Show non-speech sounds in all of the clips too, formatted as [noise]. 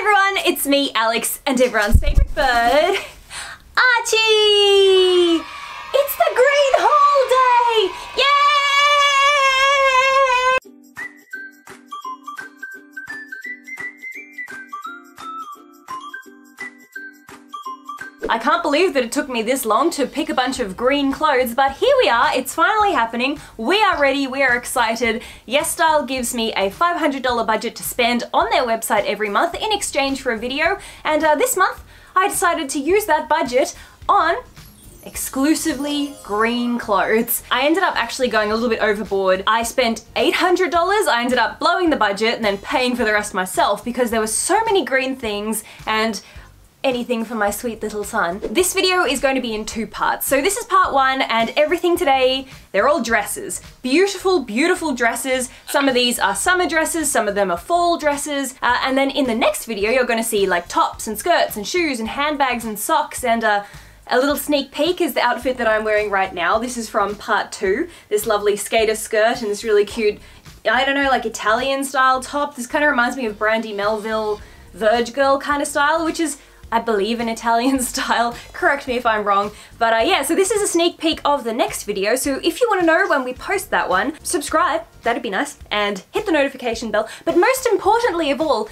everyone, it's me, Alex, and everyone's favourite bird, Archie! It's the Green Haul I can't believe that it took me this long to pick a bunch of green clothes, but here we are, it's finally happening. We are ready, we are excited. YesStyle gives me a $500 budget to spend on their website every month in exchange for a video, and uh, this month I decided to use that budget on exclusively green clothes. I ended up actually going a little bit overboard. I spent $800, I ended up blowing the budget and then paying for the rest myself because there were so many green things and anything for my sweet little son. This video is going to be in two parts. So this is part one and everything today, they're all dresses. Beautiful, beautiful dresses. Some of these are summer dresses, some of them are fall dresses. Uh, and then in the next video, you're gonna see like tops and skirts and shoes and handbags and socks and uh, a little sneak peek is the outfit that I'm wearing right now. This is from part two. This lovely skater skirt and this really cute, I don't know, like Italian style top. This kind of reminds me of Brandy Melville Verge Girl kind of style, which is I believe in Italian [laughs] style, correct me if I'm wrong. But uh, yeah, so this is a sneak peek of the next video, so if you want to know when we post that one, subscribe, that'd be nice, and hit the notification bell. But most importantly of all,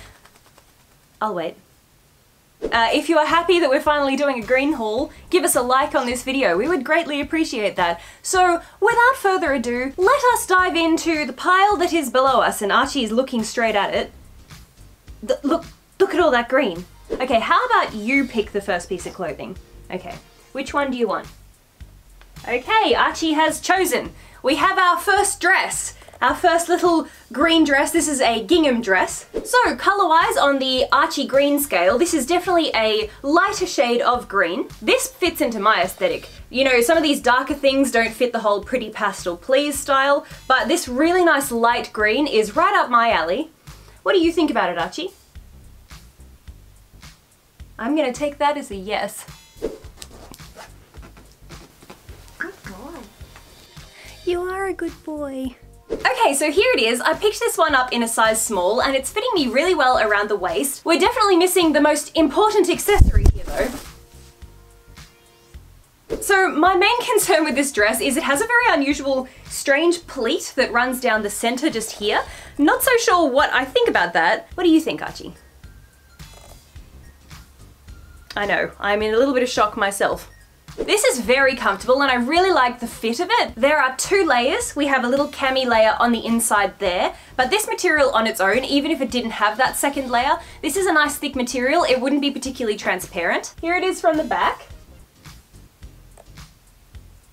I'll wait. Uh, if you are happy that we're finally doing a green haul, give us a like on this video. We would greatly appreciate that. So, without further ado, let us dive into the pile that is below us, and Archie is looking straight at it. Th look, look at all that green. Okay, how about you pick the first piece of clothing? Okay, which one do you want? Okay, Archie has chosen. We have our first dress. Our first little green dress, this is a gingham dress. So color-wise on the Archie green scale, this is definitely a lighter shade of green. This fits into my aesthetic. You know, some of these darker things don't fit the whole pretty pastel please style, but this really nice light green is right up my alley. What do you think about it, Archie? I'm gonna take that as a yes. Good boy. You are a good boy. Okay, so here it is. I picked this one up in a size small and it's fitting me really well around the waist. We're definitely missing the most important accessory here though. So my main concern with this dress is it has a very unusual, strange pleat that runs down the center just here. Not so sure what I think about that. What do you think, Archie? I know, I'm in a little bit of shock myself. This is very comfortable and I really like the fit of it. There are two layers. We have a little cami layer on the inside there, but this material on its own, even if it didn't have that second layer, this is a nice thick material. It wouldn't be particularly transparent. Here it is from the back.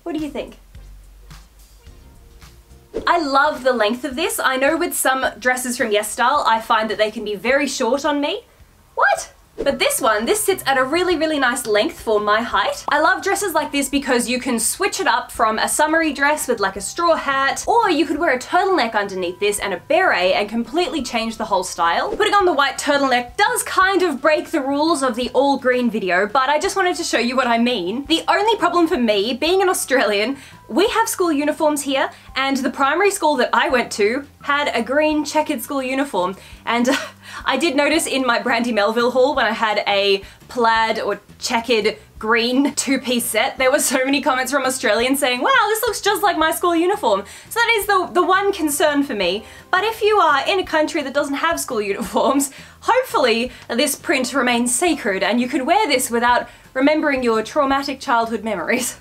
What do you think? I love the length of this. I know with some dresses from YesStyle, I find that they can be very short on me. What? But this one, this sits at a really, really nice length for my height. I love dresses like this because you can switch it up from a summery dress with like a straw hat, or you could wear a turtleneck underneath this and a beret and completely change the whole style. Putting on the white turtleneck does kind of break the rules of the all green video, but I just wanted to show you what I mean. The only problem for me, being an Australian, we have school uniforms here, and the primary school that I went to had a green checkered school uniform, and [laughs] I did notice in my Brandy Melville haul when I had a plaid or checkered green two-piece set, there were so many comments from Australians saying, wow, this looks just like my school uniform. So that is the, the one concern for me. But if you are in a country that doesn't have school [laughs] uniforms, hopefully this print remains sacred and you can wear this without remembering your traumatic childhood memories.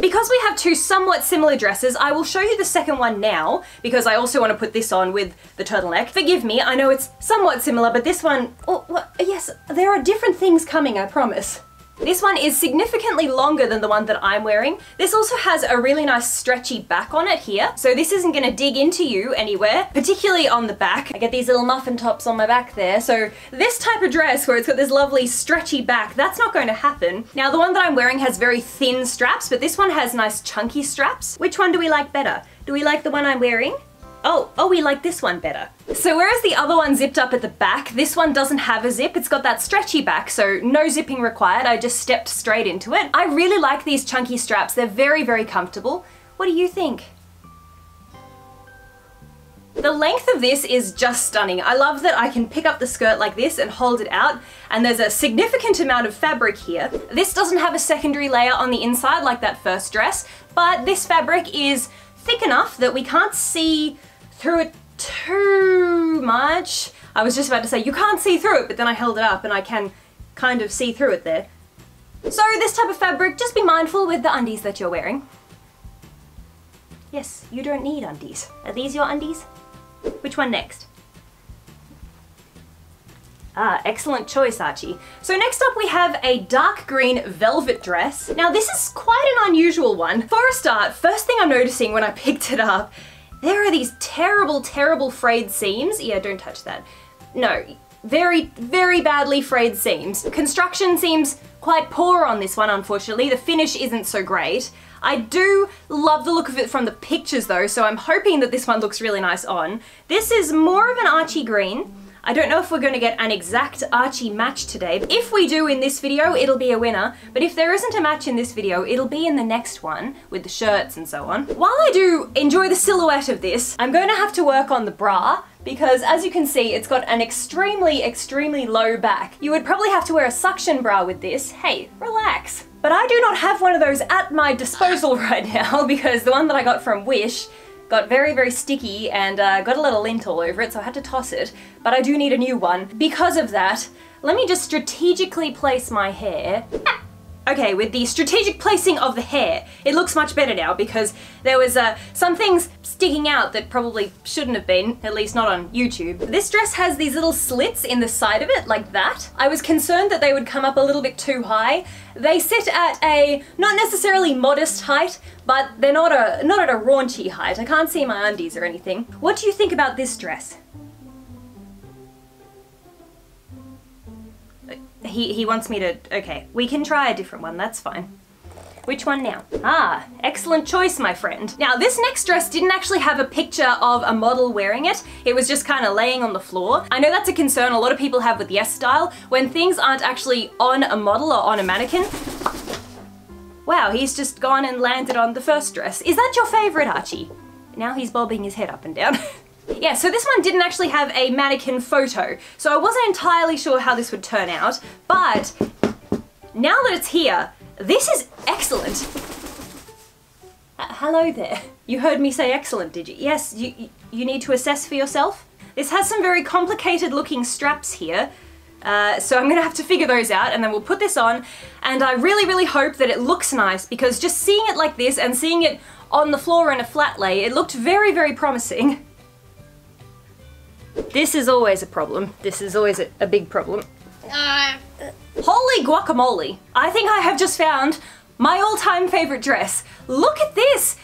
Because we have two somewhat similar dresses, I will show you the second one now, because I also want to put this on with the turtleneck. Forgive me, I know it's somewhat similar, but this one, oh, yes, there are different things coming, I promise. This one is significantly longer than the one that I'm wearing. This also has a really nice stretchy back on it here, so this isn't gonna dig into you anywhere, particularly on the back. I get these little muffin tops on my back there, so this type of dress where it's got this lovely stretchy back, that's not going to happen. Now the one that I'm wearing has very thin straps, but this one has nice chunky straps. Which one do we like better? Do we like the one I'm wearing? Oh, oh, we like this one better. So whereas the other one zipped up at the back, this one doesn't have a zip. It's got that stretchy back, so no zipping required. I just stepped straight into it. I really like these chunky straps. They're very, very comfortable. What do you think? The length of this is just stunning. I love that I can pick up the skirt like this and hold it out, and there's a significant amount of fabric here. This doesn't have a secondary layer on the inside like that first dress, but this fabric is thick enough that we can't see through it too much. I was just about to say, you can't see through it, but then I held it up and I can kind of see through it there. So this type of fabric, just be mindful with the undies that you're wearing. Yes, you don't need undies. Are these your undies? Which one next? Ah, excellent choice, Archie. So next up we have a dark green velvet dress. Now this is quite an unusual one. For a start, first thing I'm noticing when I [laughs] picked it up, there are these terrible, terrible frayed seams. Yeah, don't touch that. No, very, very badly frayed seams. Construction seems quite poor on this one, unfortunately. The finish isn't so great. I do love the look of it from the pictures though, so I'm hoping that this one looks really nice on. This is more of an Archie green. I don't know if we're going to get an exact Archie match today. If we do in this video, it'll be a winner, but if there isn't a match in this video, it'll be in the next one with the shirts and so on. While I do enjoy the silhouette of this, I'm going to have to work on the bra because as you can see, it's got an extremely, extremely low back. You would probably have to wear a suction bra with this. Hey, relax. But I do not have one of those at my disposal [laughs] right now because the one that I got from Wish got very, very sticky and uh, got a little lint all over it, so I had to toss it. But I do need a new one. Because of that, let me just strategically place my hair Okay, with the strategic placing of the hair, it looks much better now because there was uh, some things sticking out that probably shouldn't have been, at least not on YouTube. This dress has these little slits in the side of it, like that. I was concerned that they would come up a little bit too high. They sit at a, not necessarily modest height, but they're not, a, not at a raunchy height. I can't see my undies or anything. What do you think about this dress? He, he wants me to, okay, we can try a different one, that's fine. Which one now? Ah, excellent choice, my friend. Now, this next dress didn't actually have a picture of a model wearing it. It was just kind of laying on the floor. I know that's a concern a lot of people have with Yes Style, when things aren't actually on a model or on a mannequin. Wow, he's just gone and landed on the first dress. Is that your favorite, Archie? Now he's bobbing his head up and down. [laughs] Yeah, so this one didn't actually have a mannequin photo, so I wasn't entirely sure how this would turn out, but now that it's here, this is excellent. Uh, hello there. You heard me say excellent, did you? Yes, you, you need to assess for yourself. This has some very complicated looking straps here, uh, so I'm gonna have to figure those out and then we'll put this on and I really really hope that it looks nice because just seeing it like this and seeing it on the floor in a flat lay, it looked very very promising. [laughs] This is always a problem. This is always a, a big problem. Uh, holy guacamole! I think I have just found my all-time favorite dress. Look at this!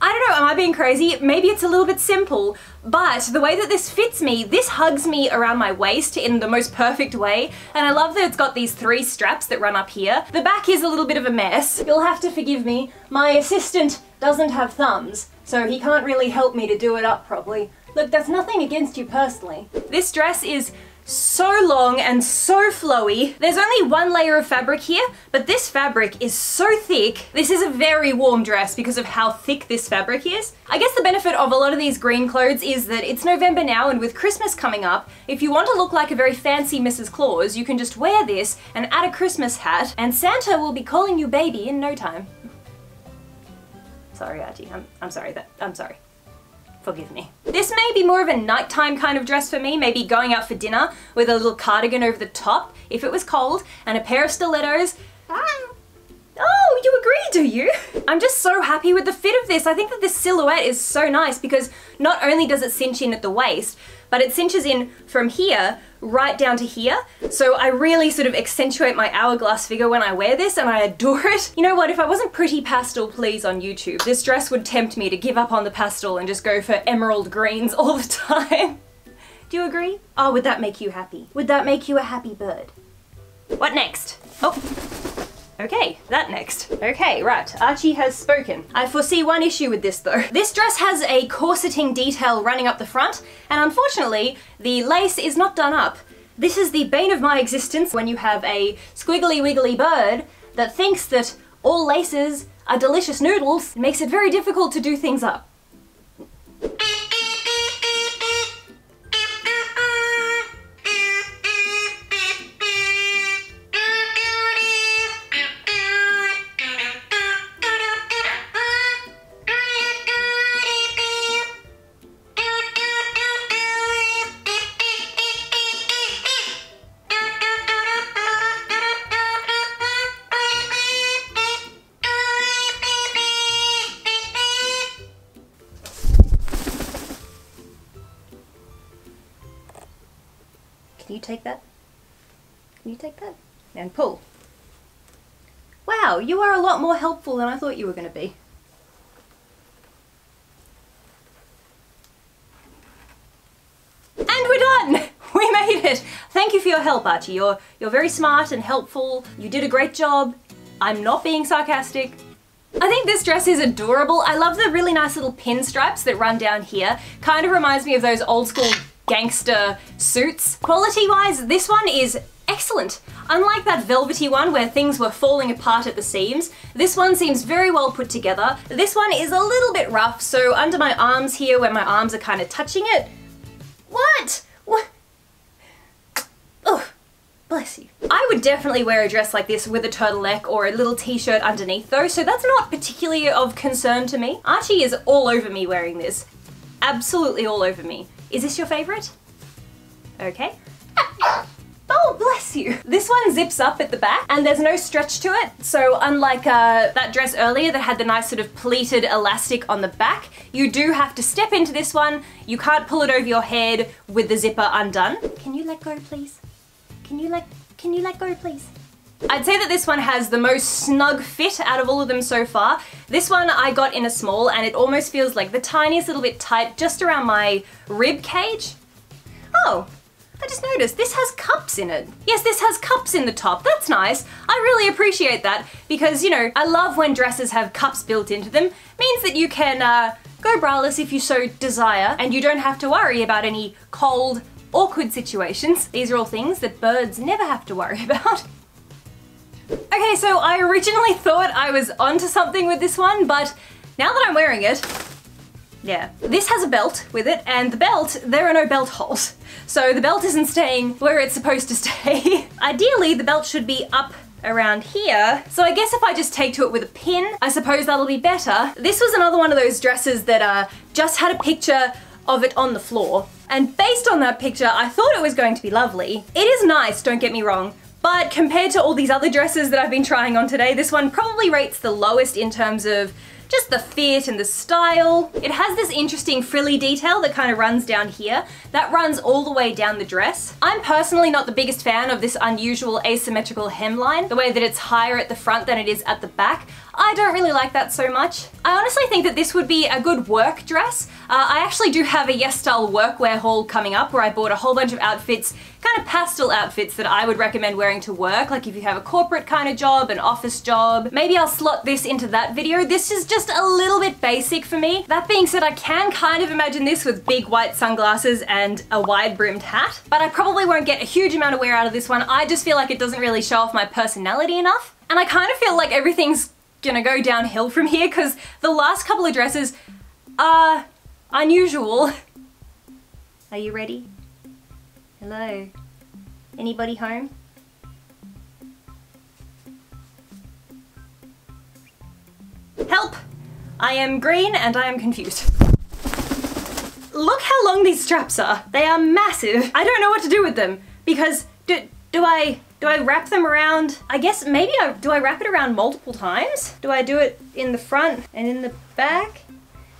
I don't know, am I being crazy? Maybe it's a little bit simple, but the way that this fits me, this hugs me around my waist in the most perfect way, and I love that it's got these three straps that run up here. The back is a little bit of a mess. You'll have to forgive me. My assistant doesn't have thumbs, so he can't really help me to do it up properly. Look, that's nothing against you personally. This dress is so long and so flowy. There's only one layer of fabric here, but this fabric is so thick. This is a very warm dress because of how thick this fabric is. I guess the benefit of a lot of these green clothes is that it's November now and with Christmas coming up, if you want to look like a very fancy Mrs. Claus, you can just wear this and add a Christmas hat and Santa will be calling you baby in no time. Sorry, Archie. I'm, I'm sorry. That I'm sorry. Forgive me. This may be more of a nighttime kind of dress for me, maybe going out for dinner with a little cardigan over the top if it was cold and a pair of stilettos. Ah. Oh, you agree, do you? I'm just so happy with the fit of this. I think that this silhouette is so nice because not only does it cinch in at the waist, but it cinches in from here right down to here. So I really sort of accentuate my hourglass figure when I wear this and I adore it. You know what, if I wasn't pretty pastel please on YouTube, this dress would tempt me to give up on the pastel and just go for emerald greens [laughs] all the time. Do you agree? Oh, would that make you happy? Would that make you a happy bird? What next? Oh, Okay, that next. Okay, right, Archie has spoken. I foresee one issue with this though. This dress has a corseting detail running up the front, and unfortunately, the lace is not done up. This is the bane of my existence when you have a squiggly wiggly bird that thinks that all laces are delicious noodles. It makes it very difficult to do things up. You take that? Can you take that? And pull. Wow, you are a lot more helpful than I thought you were going to be. And we're done! [laughs] We made it! Thank you for your help, Archie. You're, you're very smart and helpful. You did a great job. I'm not being sarcastic. I think this dress is adorable. I love the really nice little pinstripes that run down here. Kind of reminds me of those old school gangster suits. Quality wise, this one is excellent. Unlike that velvety one where things were falling apart at the seams, this one seems very well put together. This one is a little bit rough, so under my arms here where my arms are kind of touching it, what? What? Oh, bless you. I would definitely wear a dress like this with a turtleneck or a little t-shirt underneath though, so that's not particularly of concern to me. Archie is all over me wearing this. Absolutely all over me. Is this your favorite? Okay. [laughs] Oh, bless you. This one zips up at the back and there's no stretch to it. So unlike uh, that dress earlier that had the nice sort of pleated elastic on the back, you do have to step into this one. You can't pull it over your head with the zipper undone. Can you let go, please? Can you let, can you let go, please? I'd say that this one has the most snug fit out of all of them so far. This one I got in a small and it almost feels like the tiniest little bit tight just around my rib cage. Oh, I just noticed this has cups in it. Yes, this has cups in the top. That's nice. I really appreciate that because, you know, I love when dresses have cups built into them. means that you can uh, go braless if you so desire and you don't have to worry about any cold, awkward situations. These are all things that birds never have to worry [laughs] about. Okay, so I originally thought I was onto something with this one, but now that I'm wearing it, yeah. This has a belt with it, and the belt, there are no belt holes. So the belt isn't staying where it's supposed to [laughs] stay. Ideally, the belt should be up around here. So I guess if I just take to it with a pin, I suppose that'll be better. This was another one of those dresses that uh, just had a picture of it on the floor. And based on that picture, I thought it was going to be lovely. It is nice, don't get me wrong, but compared to all these other dresses that I've been trying on today, this one probably rates the lowest in terms of just the fit and the style. It has this interesting frilly detail that kind of runs down here. That runs all the way down the dress. I'm personally not the biggest fan of this unusual asymmetrical hemline, the way that it's higher at the front than it is at the back. I don't really like that so much. I honestly think that this would be a good work dress. Uh, I actually do have a Yes Style workwear haul coming up where I bought a whole bunch of outfits kind of pastel outfits that I would recommend wearing to work, like if you have a corporate kind of job, an office job. Maybe I'll slot this into that video. This is just a little bit basic for me. That being said, I can kind of imagine this with big white sunglasses and a wide brimmed hat, but I probably won't get a huge amount of wear out of this one. I just feel like it doesn't really show off my personality enough. And I kind of feel like everything's gonna go downhill from here because the last couple of dresses are unusual. Are you ready? Hello? Anybody home? Help! I am green and I am confused. Look how long these straps are. They are massive. I don't know what to do with them because do, do I do I wrap them around? I guess maybe I do I wrap it around multiple times? Do I do it in the front and in the back?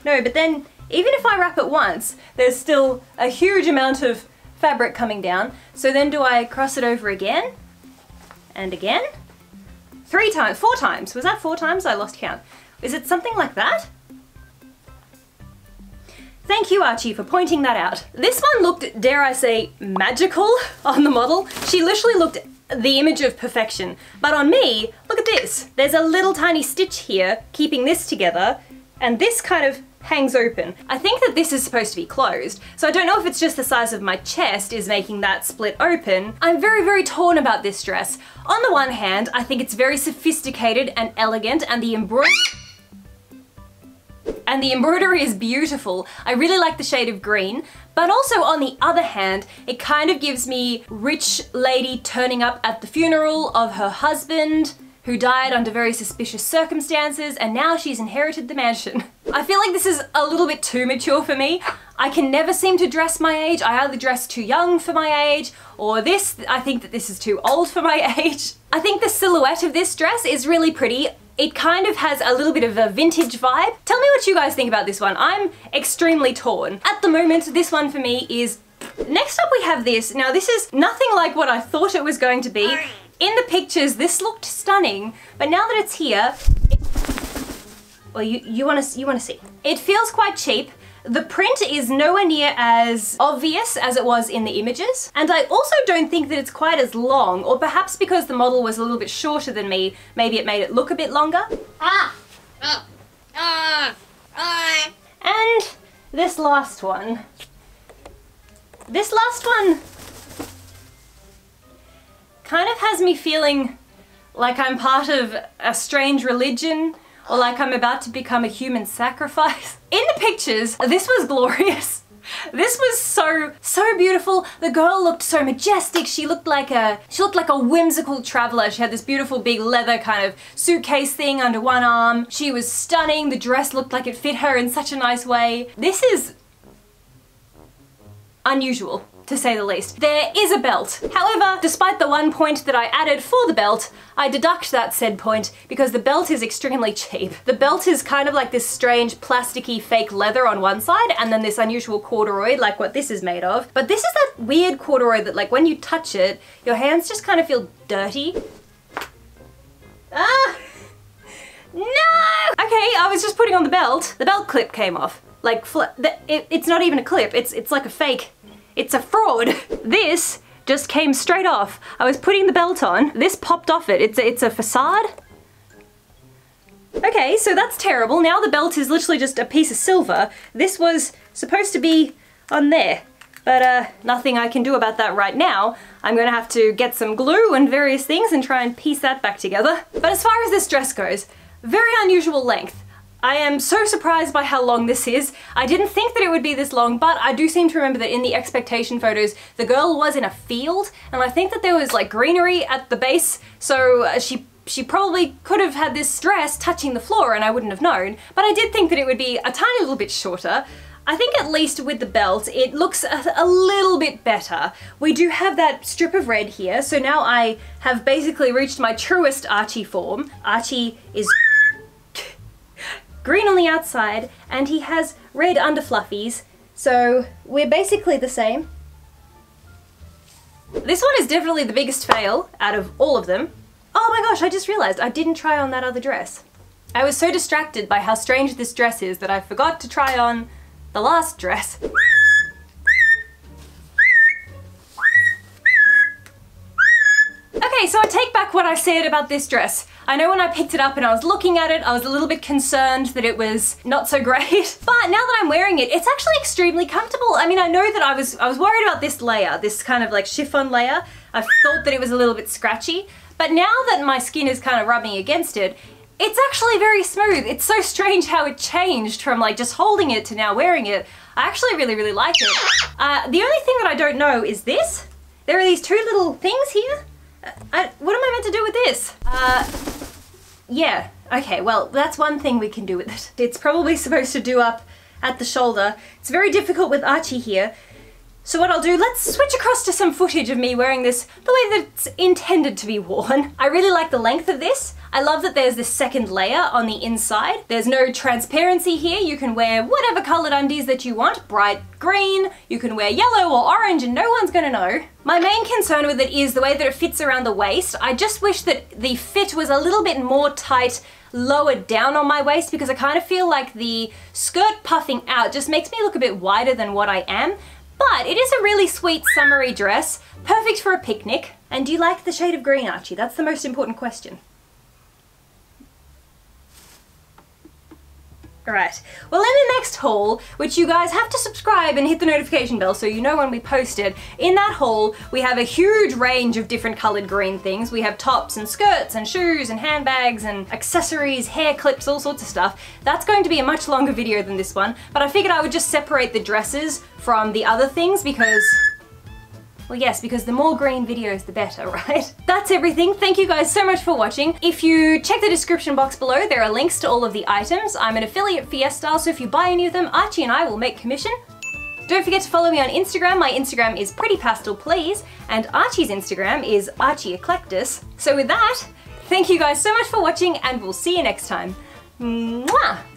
No, but then even if I wrap it once, there's still a huge amount of fabric coming down. So then do I cross it over again? And again? Three times, four times. Was that four times? I lost count. Is it something like that? Thank you, Archie, for pointing that out. This one looked, dare I say, magical [laughs] on the model. She literally looked the image of perfection. But on me, look at this. There's a little tiny stitch here keeping this together, and this kind of hangs open. I think that this is supposed to be closed, so I don't know if it's just the size of my chest is making that split open. I'm very, very torn about this dress. On the one hand, I think it's very sophisticated and elegant, and the embroidery and the embroidery is beautiful. I really like the shade of green, but also on the other hand, it kind of gives me rich lady turning up at the funeral of her husband, who died under very suspicious circumstances and now she's inherited the mansion. [laughs] I feel like this is a little bit too mature for me. I can never seem to dress my age. I either dress too young for my age or this, I think that this is too old for my [laughs] age. I think the silhouette of this dress is really pretty. It kind of has a little bit of a vintage vibe. Tell me what you guys think about this one. I'm extremely torn. At the moment, this one for me is Next up we have this. Now this is nothing like what I thought it was going to be. In the pictures, this looked stunning, but now that it's here, it... well, you, you wanna, you wanna see. It feels quite cheap. The print is nowhere near as obvious as it was in the images, and I also don't think that it's quite as long, or perhaps because the model was a little bit shorter than me, maybe it made it look a bit longer. Ah! Ah! Ah! Ah! And this last one. This last one kind of has me feeling like I'm part of a strange religion or like I'm about to become a human sacrifice. [laughs] In the pictures, this was glorious. [laughs] This was so, so beautiful. The girl looked so majestic. She looked like a, she looked like a whimsical traveler. She had this beautiful big leather kind of suitcase thing under one arm. She was stunning. The dress looked like it fit her in such a nice way. This is unusual to say the least. There is a belt. However, despite the one point that I added for the belt, I deduct that said point because the belt is extremely cheap. The belt is kind of like this strange plasticky fake leather on one side and then this unusual corduroy like what this is made of. But this is that weird corduroy that like when you touch it, your hands just kind of feel dirty. Ah! No! Okay, I was just putting on the belt. The belt clip came off. Like, it, it's not even a clip, it's, it's like a fake it's a fraud. This just came straight off. I was putting the belt on. This popped off it. It's a, it's a facade. Okay, so that's terrible. Now the belt is literally just a piece of silver. This was supposed to be on there. But uh, nothing I can do about that right now. I'm gonna have to get some glue and various things and try and piece that back together. But as far as this dress goes, very unusual length. I am so surprised by how long this is. I didn't think that it would be this long, but I do seem to remember that in the expectation photos, the girl was in a field, and I think that there was like greenery at the base, so uh, she she probably could have had this dress touching the floor and I wouldn't have known, but I did think that it would be a tiny little bit shorter. I think at least with the belt, it looks a, a, little bit better. We do have that strip of red here, so now I have basically reached my truest Archie form. Archie is green on the outside, and he has red underfluffies, so we're basically the same. This one is definitely the biggest fail out of all of them. Oh my gosh, I just realized I didn't try on that other dress. I was so distracted by how strange this dress is that I forgot to try on the last dress. Okay, so I take back what I said about this dress. I know when I picked it up and I was looking at it, I was a little bit concerned that it was not so [laughs] great. But now that I'm wearing it, it's actually extremely comfortable. I mean, I know that I was, I was worried about this layer, this kind of like chiffon layer. I thought that it was a little bit scratchy. But now that my skin is kind of rubbing against it, it's actually very smooth. It's so strange how it changed from like just holding it to now wearing it. I actually really, really like it. Uh, the only thing that I don't know is this. There are these two little things here I, what am I meant to do with this? Uh, yeah, okay, well, that's one thing we can do with it. It's probably [laughs] supposed to do up at the shoulder. It's very difficult with Archie here. So what I'll do, let's switch across to some footage of me wearing this the way that it's intended to be worn. I really like the length of this. I love that there's this second layer on the inside. There's no transparency here. You can wear whatever colored undies that you want. Bright green, you can wear yellow or orange and no one's gonna know. My main concern with it is the way that it fits around the waist. I just wish that the fit was a little bit more tight lower down on my waist because I kind of feel like the skirt puffing out just makes me look a bit wider than what I am. But it is a really sweet summery dress, perfect for a picnic. And do you like the shade of green, Archie? That's the most important question. Alright, well in the next haul, which you guys have to subscribe and hit the notification bell so you know when we post it, in that haul we have a huge range of different coloured green things. We have tops and skirts and shoes and handbags and accessories, hair clips, all sorts of stuff. That's going to be a much longer video than this one, but I figured I would just separate the dresses from the other things because well yes, because the more green videos the better, [laughs] right? That's everything. Thank you guys so much for watching. If you check the description box below, there are links to all of the items. I'm an affiliate for YesStyle, so if you buy any of them, Archie and I will make commission. Don't forget to follow me on Instagram. My Instagram is Pretty Pastel Please, and Archie's Instagram is Archie Eclectus. So with that, thank you guys so much for watching, and we'll see you next time. Mwah!